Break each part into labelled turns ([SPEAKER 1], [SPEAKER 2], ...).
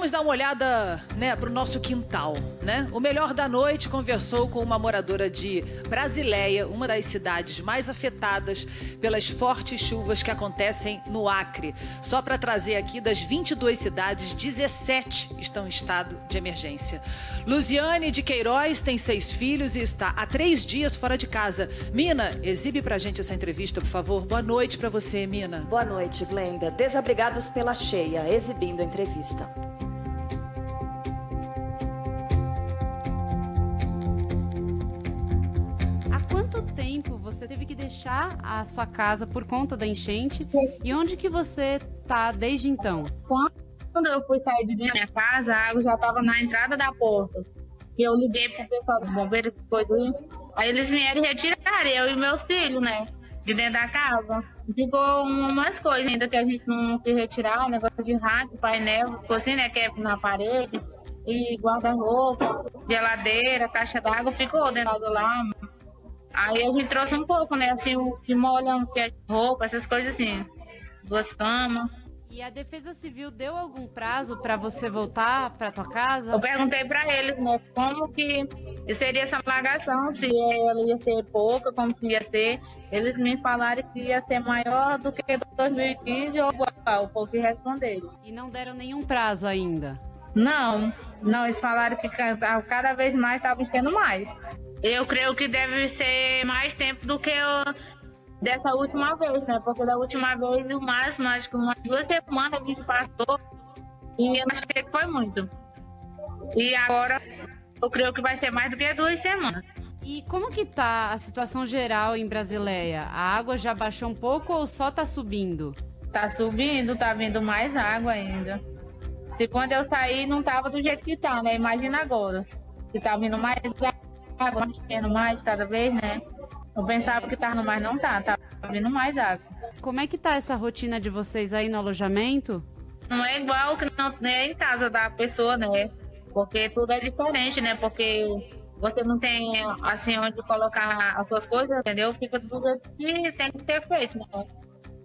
[SPEAKER 1] vamos dar uma olhada, né, pro nosso quintal, né? O melhor da noite conversou com uma moradora de Brasileia, uma das cidades mais afetadas pelas fortes chuvas que acontecem no Acre. Só para trazer aqui, das 22 cidades, 17 estão em estado de emergência. Luziane de Queiroz tem seis filhos e está há três dias fora de casa. Mina, exibe pra gente essa entrevista, por favor. Boa noite para você, Mina.
[SPEAKER 2] Boa noite, Glenda. Desabrigados pela cheia, exibindo a entrevista.
[SPEAKER 3] Sua casa por conta da enchente? E onde que você tá desde então?
[SPEAKER 4] Quando eu fui sair de minha casa, a água já estava na entrada da porta. E eu liguei pro pessoal dos bombeiros, essas coisas aí. Aí eles vieram e retiraram eu e meus filhos, né? De dentro da casa. Ficou umas coisas ainda que a gente não quis retirar, negócio de rádio, painel, ficou assim, né? Que é na parede. E guarda-roupa, geladeira, caixa d'água, ficou dentro lá. Aí a gente trouxe um pouco, né? Assim, o que molha, que é roupa, essas coisas assim. Duas camas.
[SPEAKER 3] E a Defesa Civil deu algum prazo para você voltar para tua casa?
[SPEAKER 4] Eu perguntei para eles, né, como que seria essa alagação, se ela ia ser pouca, como que ia ser. Eles me falaram que ia ser maior do que 2015 ou igual, que responderam.
[SPEAKER 3] E não deram nenhum prazo ainda?
[SPEAKER 4] Não, não, eles falaram que cada vez mais estava enchendo mais. Eu creio que deve ser mais tempo do que eu, dessa última vez, né? Porque da última vez, o máximo, acho que umas duas semanas a gente passou e eu achei que foi muito. E agora eu creio que vai ser mais do que duas semanas.
[SPEAKER 3] E como que tá a situação geral em Brasileia? A água já baixou um pouco ou só tá subindo?
[SPEAKER 4] Tá subindo, tá vindo mais água ainda. Se quando eu saí não tava do jeito que tá, né? Imagina agora. Que tá vindo mais água, vindo mais cada vez, né? Eu pensava que tava no mais, não tá, tá vindo mais água.
[SPEAKER 3] Como é que tá essa rotina de vocês aí no alojamento?
[SPEAKER 4] Não é igual que não é em casa da pessoa, né? Porque tudo é diferente, né? Porque você não tem assim onde colocar as suas coisas, entendeu? Fica do jeito que tem que ser feito, né?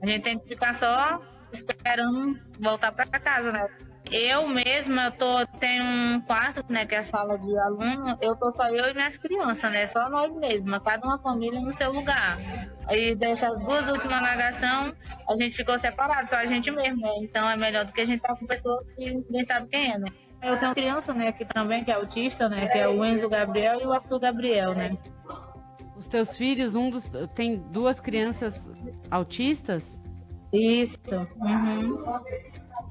[SPEAKER 4] A gente tem que ficar só esperando voltar para casa, né? Eu mesma eu tô, tenho um quarto, né, que é a sala de aluno, eu tô só eu e minhas crianças, né, só nós mesmas, cada uma família no seu lugar. Aí dessas duas últimas alagações, a gente ficou separado, só a gente mesmo, né, então é melhor do que a gente estar tá com pessoas que ninguém sabe quem é, né. Eu tenho criança, né, aqui também, que é autista, né, que é o Enzo Gabriel e o Arthur Gabriel, né.
[SPEAKER 3] Os teus filhos, um dos. tem duas crianças autistas?
[SPEAKER 4] Isso. Uhum.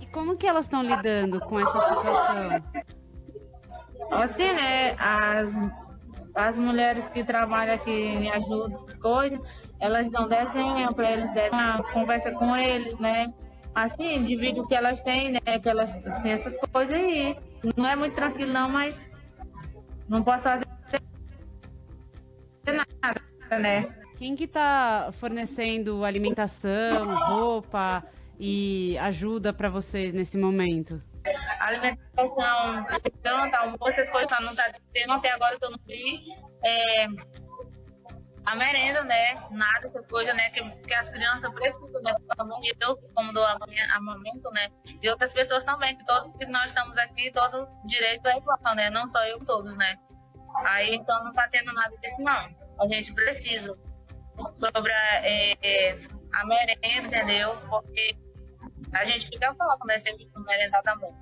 [SPEAKER 3] E como que elas estão lidando com essa situação?
[SPEAKER 4] Assim, né? As, as mulheres que trabalham aqui em ajuda, essas coisas, elas dão desenho para eles, uma conversa com eles, né? Assim, divide o que elas têm, né? Que elas, assim, essas coisas aí. Não é muito tranquilo, não, mas não posso fazer nada, né?
[SPEAKER 3] Quem que tá fornecendo alimentação, roupa, e ajuda para vocês nesse momento?
[SPEAKER 4] Alimentação, janta, almoço, essas coisas não tá tendo até agora que eu não vi. É, a merenda, né? Nada, essas coisas, né? Que, que as crianças precisam, né? Eu, como do armamento, né? E outras pessoas também, que todos que nós estamos aqui, todo direito é igual, né? Não só eu, todos, né? Aí, então, não tá tendo nada disso, não. A gente precisa sobre a, é, a merenda, entendeu? Porque a gente fica falando, né? Se a gente não merendar da mão.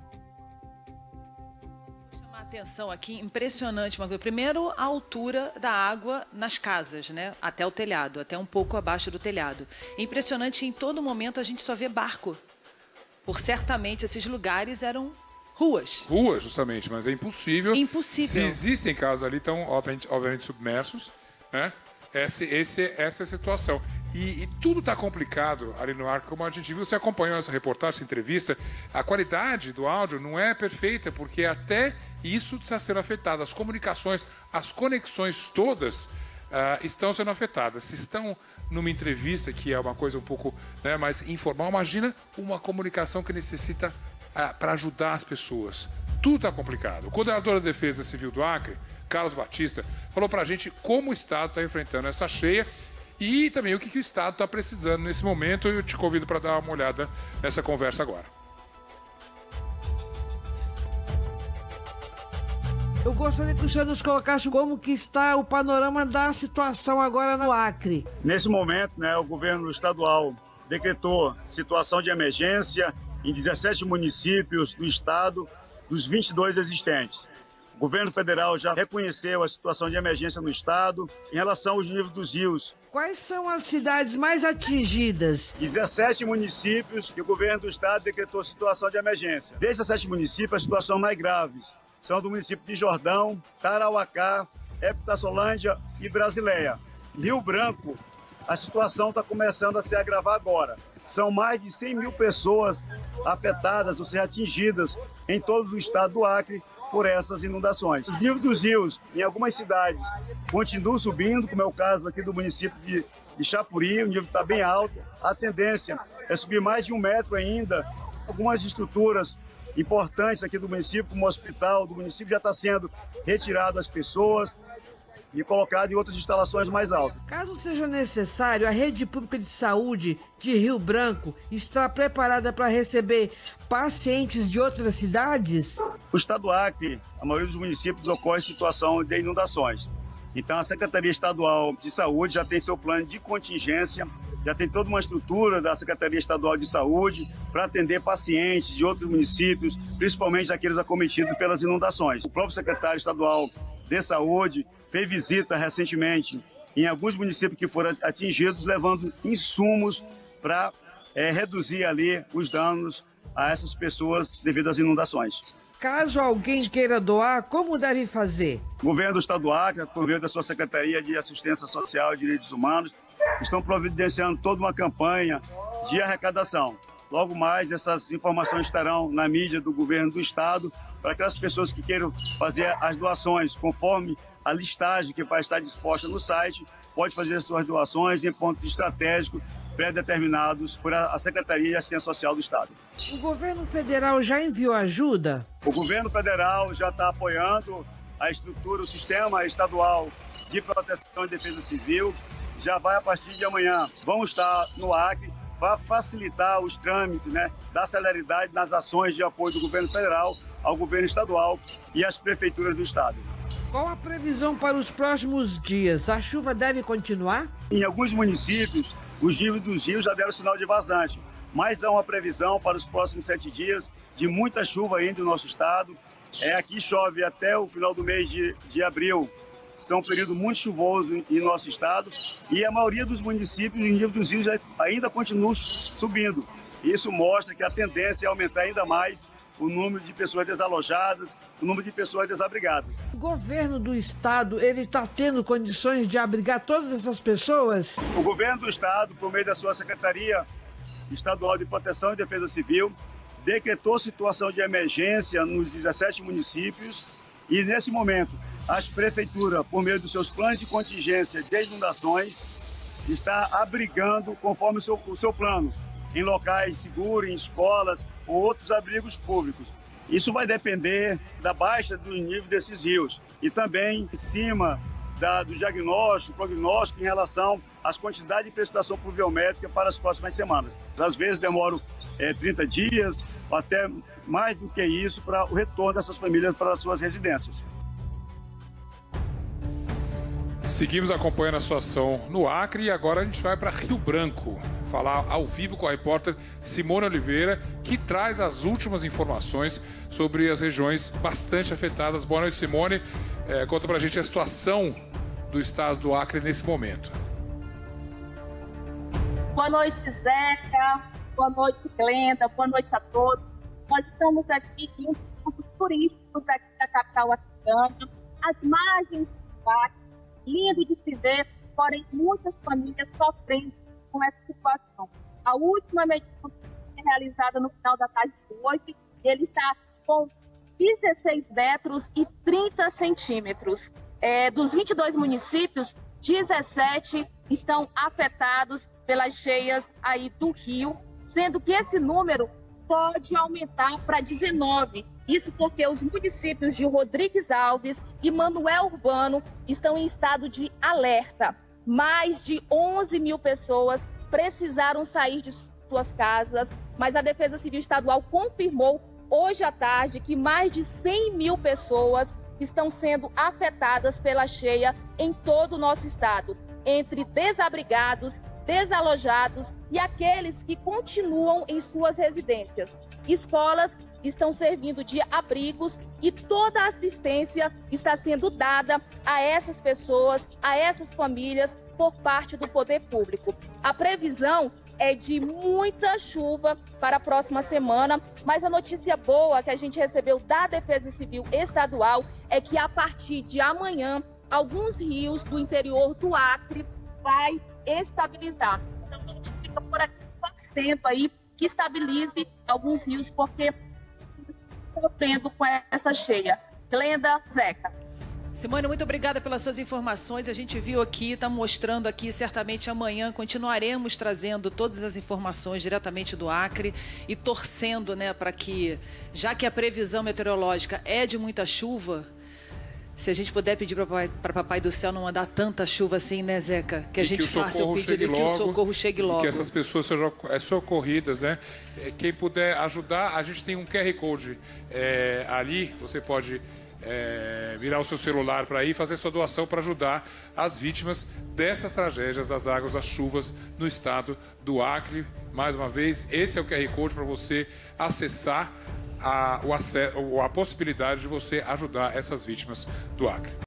[SPEAKER 1] chamar a atenção aqui, impressionante uma coisa. Primeiro, a altura da água nas casas, né? Até o telhado, até um pouco abaixo do telhado. Impressionante, em todo momento a gente só vê barco. Por certamente esses lugares eram ruas.
[SPEAKER 5] Ruas, justamente, mas é impossível.
[SPEAKER 1] Impossível.
[SPEAKER 5] Se existem casas ali, estão obviamente, obviamente submersos, né? Esse, esse, essa é a situação. E, e tudo está complicado ali no ar, como a gente viu. Você acompanhou essa reportagem, essa entrevista. A qualidade do áudio não é perfeita, porque até isso está sendo afetado. As comunicações, as conexões todas uh, estão sendo afetadas. Se estão numa entrevista, que é uma coisa um pouco né, mais informal, imagina uma comunicação que necessita uh, para ajudar as pessoas. Tudo está complicado. O coordenador da Defesa Civil do Acre, Carlos Batista, falou para a gente como o Estado está enfrentando essa cheia e também o que, que o Estado está precisando nesse momento. Eu te convido para dar uma olhada nessa conversa agora.
[SPEAKER 6] Eu gostaria que o senhor nos colocasse como que está o panorama da situação agora no Acre.
[SPEAKER 7] Nesse momento, né, o governo estadual decretou situação de emergência em 17 municípios do estado, dos 22 existentes. O governo federal já reconheceu a situação de emergência no estado em relação aos níveis dos rios.
[SPEAKER 6] Quais são as cidades mais atingidas?
[SPEAKER 7] 17 municípios que o governo do estado decretou situação de emergência. Desses 17 municípios, as situações mais graves são do município de Jordão, Tarauacá, Epitaçolândia e Brasileia. Rio Branco, a situação está começando a se agravar agora. São mais de 100 mil pessoas afetadas, ou seja, atingidas em todo o estado do Acre por essas inundações. Os níveis dos rios em algumas cidades continuam subindo, como é o caso aqui do município de, Chapuri, o nível está bem alto. A tendência é subir mais de um metro ainda. Algumas estruturas importantes aqui do município, como o hospital do município, já está sendo retirado as pessoas e colocado em outras instalações mais altas.
[SPEAKER 6] Caso seja necessário, a rede pública de saúde de Rio Branco está preparada para receber pacientes de outras cidades?
[SPEAKER 7] O estado do Acre, a maioria dos municípios ocorre situação de inundações. Então a Secretaria Estadual de Saúde já tem seu plano de contingência já tem toda uma estrutura da Secretaria Estadual de Saúde para atender pacientes de outros municípios, principalmente aqueles acometidos pelas inundações. O próprio secretário estadual de Saúde fez visita recentemente em alguns municípios que foram atingidos, levando insumos para é, reduzir ali os danos a essas pessoas devido às inundações.
[SPEAKER 6] Caso alguém queira doar, como deve fazer?
[SPEAKER 7] O governo estadual, por meio da sua Secretaria de Assistência Social e Direitos Humanos, estão providenciando toda uma campanha de arrecadação. Logo mais, essas informações estarão na mídia do governo do estado para aquelas pessoas que queiram fazer as doações conforme a listagem que vai estar disposta no site, pode fazer as suas doações em pontos estratégicos pré-determinados por a Secretaria de Assistência Social do Estado.
[SPEAKER 6] O governo federal já enviou ajuda?
[SPEAKER 7] O governo federal já está apoiando a estrutura, o sistema estadual de proteção e defesa civil, já vai a partir de amanhã. Vamos estar no Acre para facilitar os trâmites, né, da celeridade nas ações de apoio do governo federal ao governo estadual e às prefeituras do estado.
[SPEAKER 6] Qual a previsão para os próximos dias? A chuva deve continuar?
[SPEAKER 7] Em alguns municípios, os níveis dos rios já deram sinal de vazante, mas há uma previsão para os próximos sete dias de muita chuva ainda no nosso estado. É, aqui chove até o final do mês de, de abril, são um período muito chuvoso em nosso estado e a maioria dos municípios, o nível dos rios ainda continua subindo. Isso mostra que a tendência é aumentar ainda mais o número de pessoas desalojadas, o número de pessoas desabrigadas.
[SPEAKER 6] O governo do estado, ele está tendo condições de abrigar todas essas pessoas?
[SPEAKER 7] O governo do estado, por meio da sua Secretaria Estadual de Proteção e Defesa Civil, decretou situação de emergência nos 17 municípios e, nesse momento, as prefeituras, por meio dos seus planos de contingência de inundações, está abrigando conforme o seu, o seu plano, em locais seguros, em escolas ou outros abrigos públicos. Isso vai depender da baixa do nível desses rios e também em cima da, do diagnóstico, prognóstico em relação às quantidades de precipitação pluviométrica para as próximas semanas. Às vezes demoram é, 30 dias ou até mais do que isso para o retorno dessas famílias para as suas residências.
[SPEAKER 5] Seguimos acompanhando a situação no Acre e agora a gente vai para Rio Branco falar ao vivo com a repórter Simone Oliveira, que traz as últimas informações sobre as regiões bastante afetadas. Boa noite, Simone. É, conta para a gente a situação do estado do Acre nesse momento.
[SPEAKER 8] Boa noite, Zeca. Boa noite, Glenda. Boa noite a todos. Nós estamos aqui em um turísticos aqui da capital africana, as margens do Acre lindo de se ver, porém muitas famílias sofrendo com essa situação. A última medição foi realizada no final da tarde de hoje, ele está com 16 metros e 30 centímetros. É, dos 22 municípios, 17 estão afetados pelas cheias aí do rio, sendo que esse número pode aumentar para 19 isso porque os municípios de Rodrigues Alves e Manuel Urbano estão em estado de alerta. Mais de 11 mil pessoas precisaram sair de suas casas, mas a Defesa Civil Estadual confirmou hoje à tarde que mais de 100 mil pessoas estão sendo afetadas pela cheia em todo o nosso estado, entre desabrigados, desalojados e aqueles que continuam em suas residências. Escolas estão servindo de abrigos e toda a assistência está sendo dada a essas pessoas, a essas famílias por parte do poder público. A previsão é de muita chuva para a próxima semana, mas a notícia boa que a gente recebeu da Defesa Civil Estadual é que a partir de amanhã alguns rios do interior do Acre vai estabilizar. Então a gente fica por aqui torcendo aí que estabilize alguns rios, porque sofrendo com essa cheia. Glenda, Zeca.
[SPEAKER 1] Simone, muito obrigada pelas suas informações. A gente viu aqui, está mostrando aqui, certamente amanhã continuaremos trazendo todas as informações diretamente do Acre e torcendo, né, para que, já que a previsão meteorológica é de muita chuva, se a gente puder pedir para papai, papai, do céu não mandar tanta chuva assim, né, Zeca? Que a
[SPEAKER 5] e
[SPEAKER 1] gente
[SPEAKER 5] que
[SPEAKER 1] faça o pedido e que o socorro chegue logo.
[SPEAKER 5] que essas pessoas sejam é, socorridas, né? É, quem puder ajudar, a gente tem um QR Code é, ali, você pode é, virar o seu celular para ir fazer sua doação para ajudar as vítimas dessas tragédias das águas das chuvas no estado do Acre. Mais uma vez, esse é o QR Code para você acessar a, o acesso, a possibilidade de você ajudar essas vítimas do Acre.